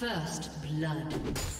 First blood.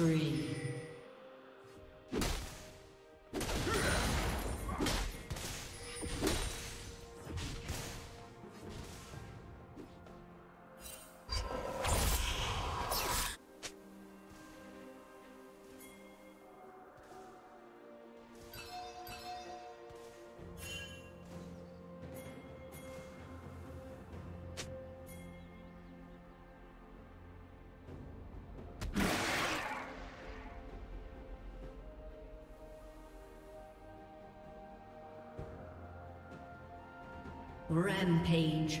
Spree. Rampage.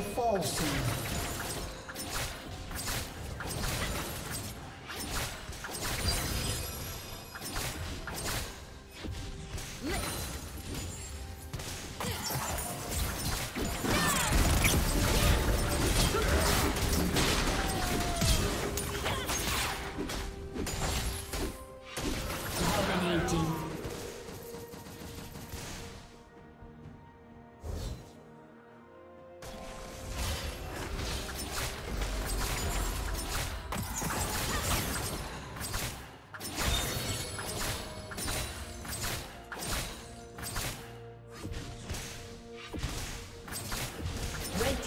Plate will fall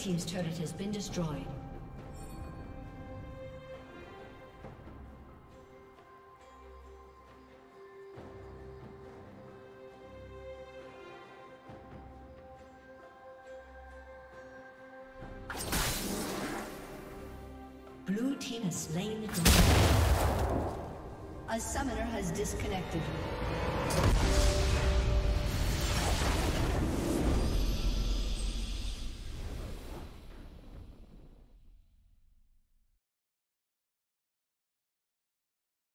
Team's turret has been destroyed. Blue team has slain the dragon. A summoner has disconnected.